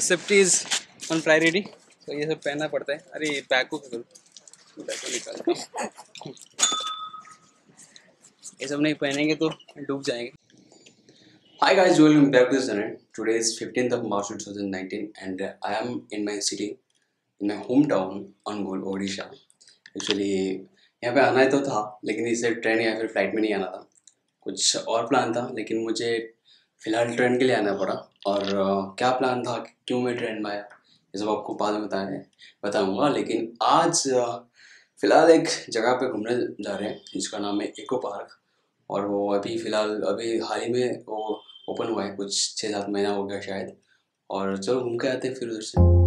Safety is on priority तो ये सब पहनना पड़ता है। अरे बैग को करूँ? बैग को निकाल ये सब नहीं पहनेंगे तो डूब जाएँगे। Hi guys, welcome back to the channel. Today is 15th of March 2019 and I am in my city, in my hometown, Angul, Odisha. Actually, यहाँ पे आना ही तो था लेकिन इसे ट्रेन या फिर फ़्लाइट में नहीं आना था। कुछ और प्लान था लेकिन मुझे फ़िलहाल ट्रेन के लिए आना पड़ा। और क्या प्लान था? क्यों मैं ट्रेन में आया? ये सब आपको बाद में बताया बताऊँगा, लेकिन आज फ़िलहाल एक जगह पे घूमने जा रहे हैं, जिसका नाम है इको पार्क और वो अभी फ़िलहाल, अभी हाल ही में वो ओपन हुआ है, कुछ छः सात महीना हो गया शायद, और चलो घूम के आते हैं फिर उधर से।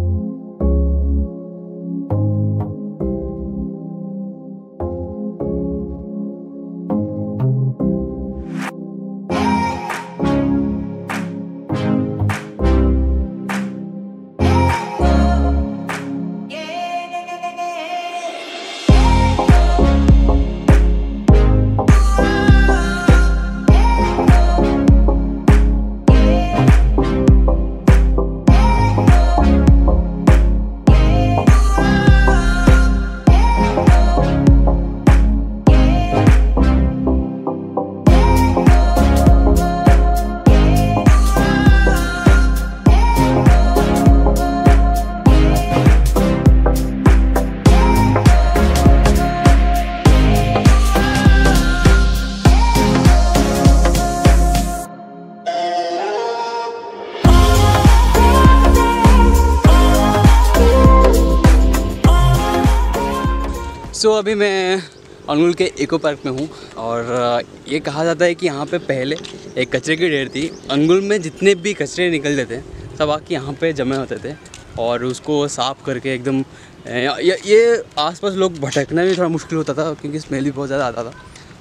सो so, अभी मैं अनुल के इको पार्क में हूँ और ये कहा जाता है कि यहाँ पे पहले एक कचरे की ढेर थी। अंगुल में जितने भी कचरे निकलते थे सब आके यहाँ पे जमे होते थे और उसको साफ़ करके एकदम ये, ये आसपास लोग भटकना भी थोड़ा मुश्किल होता था क्योंकि स्मेल भी बहुत ज़्यादा आता था।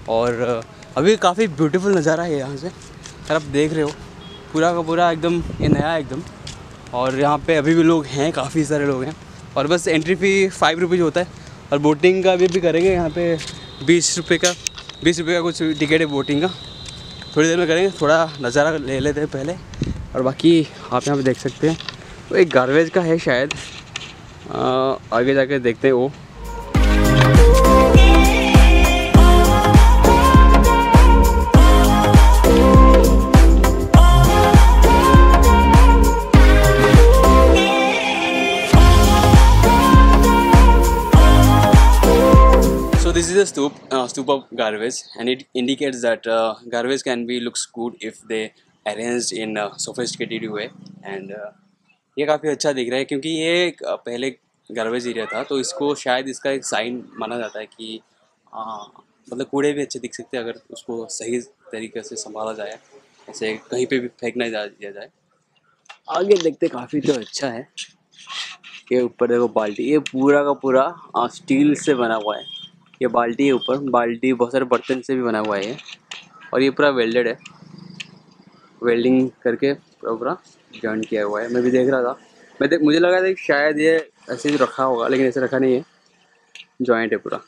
और अभी काफ़ी ब्यूटीफुल नज़ारा है यहाँ से। अगर आप देख रहे हो पूरा का पूरा एकदम ये नया एकदम। और यहाँ पे अभी भी लोग हैं काफ़ी सारे लोग हैं। और बस एंट्री फ़ी फाइव रुपीज़ होता है। और बोटिंग का भी, भी करेंगे यहाँ पे बीस रुपये का बीस रुपये का कुछ टिकट है बोटिंग का। थोड़ी देर में करेंगे थोड़ा नज़ारा ले लेते हैं पहले। और बाकी आप यहाँ पे देख सकते हैं। वो एक गारवेज का है शायद। आ, आगे जाके देखते हैं वो। Stoop, uh, stoop of garbage, and it indicates that uh, garbage can be looks good if they arranged in sophisticated way. And uh, ये काफ़ी अच्छा दिख रहा है क्योंकि ये पहले गार्बेज एरिया था तो इसको शायद इसका एक साइन माना जाता है कि मतलब कूड़े भी अच्छे दिख सकते हैं अगर उसको सही तरीके से संभाला जाए ऐसे कहीं पे भी फेंक नहीं जा दिया जाए। आगे देखते काफ़ी तो अच्छा है। ये ऊपर देखो बाल्टी ये पूरा का पूरा स्टील से बना हुआ है। ये बाल्टी है ऊपर, बाल्टी बहुत सारे बर्तन से भी बना हुआ है और ये पूरा वेल्डेड है। वेल्डिंग करके पूरा पूरा जॉइन किया हुआ है। मैं भी देख रहा था। मैं देख, मुझे लगा था कि शायद ये ऐसे ही रखा होगा, लेकिन ऐसे रखा नहीं है। जॉइंट है पूरा।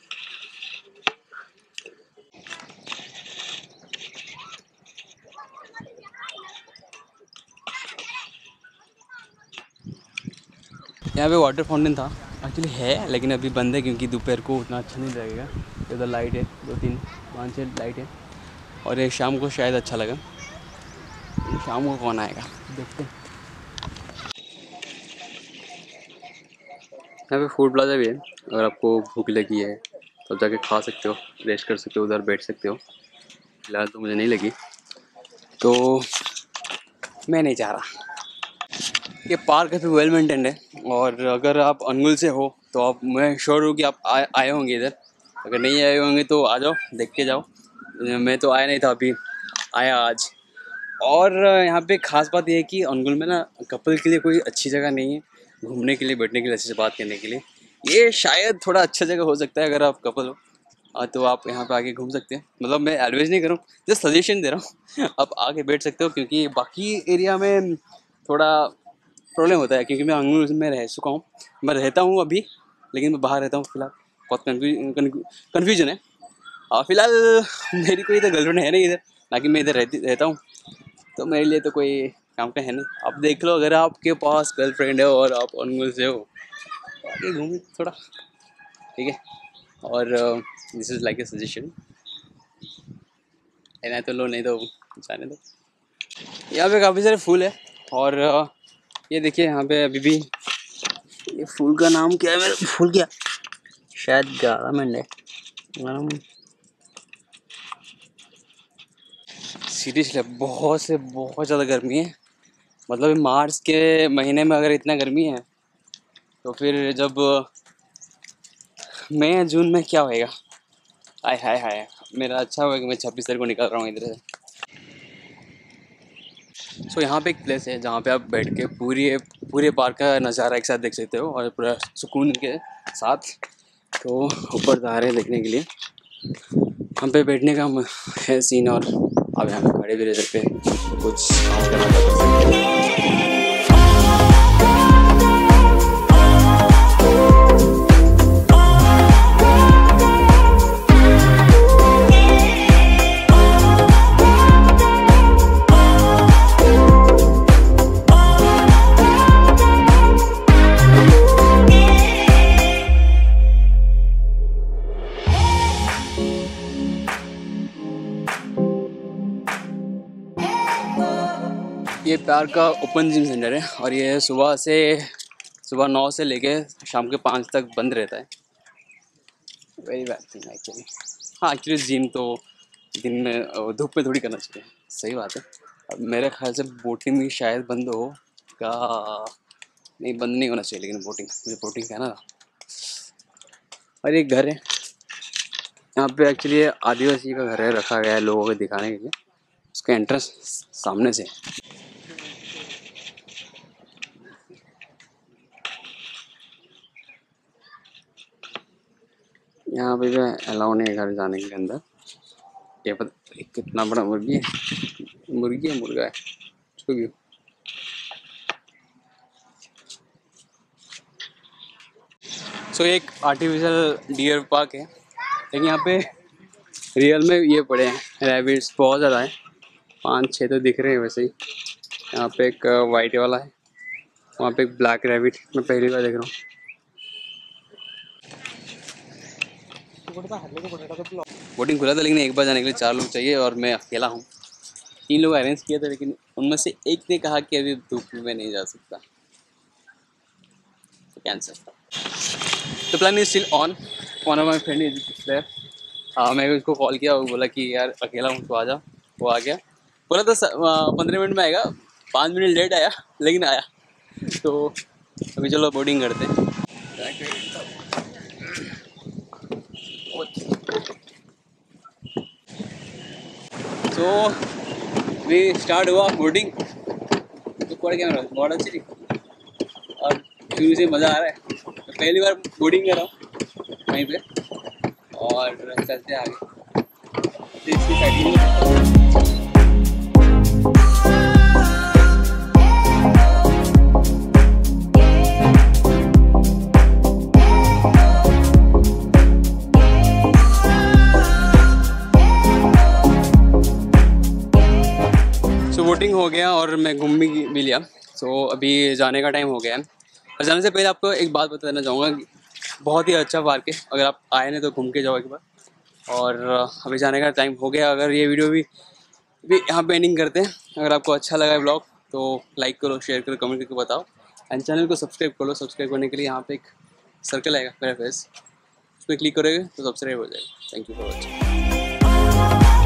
यहाँ पे वाटर फाउंटेन था। एक्चुअली है, लेकिन अभी बंद है क्योंकि दोपहर को उतना अच्छा नहीं लगेगा। इधर लाइट है, दो तीन, पाँच छः लाइट है। और ये शाम को शायद अच्छा लगा। शाम को कौन आएगा? देखते हैं। यहाँ पे फ़ूड प्लाजा भी है। अगर आपको भूख लगी है तो जाके खा सकते हो रेस्ट कर सकते हो, उधर बैठ सकते हो। फ़िलहाल तो मुझे नहीं लगी। तो मैं नहीं चाह रहा। ये पार्क काफ़ी वेल मेंटेन्ड है। और अगर आप अंगुल से हो तो आप मैं श्योर हूँ कि आप आए होंगे इधर। अगर नहीं आए होंगे तो आ जाओ देख के जाओ। मैं तो आया नहीं था अभी आया आज। और यहाँ पे खास बात ये है कि अंगुल में ना कपल के लिए कोई अच्छी जगह नहीं है घूमने के लिए बैठने के लिए अच्छे से बात करने के लिए। ये शायद थोड़ा अच्छा जगह हो सकता है अगर आप कपल हो। हाँ, तो आप यहाँ पे आके घूम सकते हैं। मतलब मैं एडवाइज नहीं करूँ जस्ट सजेशन दे रहा हूँ। आप आके बैठ सकते हो क्योंकि बाकी एरिया में थोड़ा प्रॉब्लम होता है क्योंकि मैं अंगूर में रह चुका हूँ। मैं रहता हूँ अभी लेकिन मैं बाहर रहता हूँ फ़िलहाल। बहुत कन्फ्यूज़न है। और फ़िलहाल मेरी कोई तो गर्लफ्रेंड है नहीं इधर ना कि मैं इधर रहती रहता हूँ। तो मेरे लिए तो कोई काम का है नहीं। आप देख लो अगर आपके पास गर्लफ्रेंड है और आप अनगुल से हो आगे घूमिए थोड़ा। ठीक है? और this is like a suggestion लेना तो लो नहीं तो जाने दो। यहाँ पे काफ़ी सारे फूल है। और uh, ये देखिए यहाँ पे अभी भी ये फूल का नाम क्या है मेरे? फूल क्या? शायद गारा मंडे सीरियसली बहुत से, बहुत ज़्यादा गर्मी है। मतलब मार्च के महीने में अगर इतना गर्मी है तो फिर जब मई जून में क्या होएगा? आय हाय हाय, मेरा अच्छा हुआ कि मैं छब्बीस तारीख को निकल रहा हूँ इधर से। सो यहाँ पे एक प्लेस है जहाँ पे आप बैठ के पूरी पूरे पार्क का नज़ारा एक साथ देख सकते हो और पूरा सुकून के साथ तो ऊपर जा रहे हैं देखने के लिए। हम पे बैठने का है सीन और अब यहाँ पे खड़े भी रह सकते हैं। कुछ ये प्यार का ओपन जिम सेंटर है और ये सुबह से सुबह नौ से लेके शाम के पाँच तक बंद रहता है। वेरी बैड थिंग एक्चुअली हाँ एक्चुअली जिम तो दिन में धूप में थोड़ी करना चाहिए। सही बात है। अब मेरे ख्याल से बोटिंग भी शायद बंद हो का नहीं बंद नहीं होना चाहिए लेकिन बोटिंग मुझे बोटिंग कहना था। और एक घर है। यहाँ पे एक्चुअली आदिवासी का घर है रखा गया है लोगों को दिखाने के लिए। उसका एंट्रेंस सामने से यहाँ पे जो है अलाउ नहीं है घर जाने के अंदर। ये पता कितना बड़ा मुर्गी है? मुर्गी है मुर्गा है। भी। सो so, एक आर्टिफिशियल डियर पार्क है। लेकिन यहाँ पे रियल में ये पड़े हैं। रैबिट्स बहुत ज़्यादा है। पाँच छः तो दिख रहे हैं वैसे ही। यहाँ पे एक वाइट वाला है। वहाँ पे एक ब्लैक रैबिट मैं पहली बार देख रहा हूँ। बोटिंग खुला था, लेकिन एक बार जाने के लिए चार लोग चाहिए और मैं अकेला हूँ। तीन लोग अरेंज किया था, लेकिन उनमें से एक ने कहा कि अभी धूप में नहीं जा सकता। तो कैंसिल तो plan is still on one of my friend is there हाँ मैं उसको कॉल किया और बोला कि यार अकेला हूँ तो आ जा। वो आ गया। बोला तो पंद्रह मिनट में आएगा। पाँच मिनट लेट आया, लेकिन आया। तो अभी चलो बोर्डिंग करते हैं। तो भी स्टार्ट हुआ बोर्डिंग तो पड़ गया मेरा बहुत अच्छी और शुरू से मज़ा आ रहा है। तो पहली बार बोर्डिंग कर रहा हूँ, वहीं पे। और चलते आगे। हो गया और मैं घूम भी, भी लिया। सो अभी जाने का टाइम हो गया है। और जाने से पहले आपको एक बात बताना चाहूँगा बहुत ही अच्छा पार्क है। अगर आप आए ना तो घूम के जाओ एक बार। और अभी जाने का टाइम हो गया अगर ये वीडियो भी भी यहाँ पे एंडिंग करते हैं अगर आपको अच्छा लगा ब्लॉग तो लाइक करो शेयर करो कमेंट करके बताओ। एंड चैनल को सब्सक्राइब करो। सब्सक्राइब करने के लिए यहाँ पे एक सर्कल आएगा मेरा फेस उसमें क्लिक करोगे तो सब्सक्राइब हो जाएगा। Thank you for watching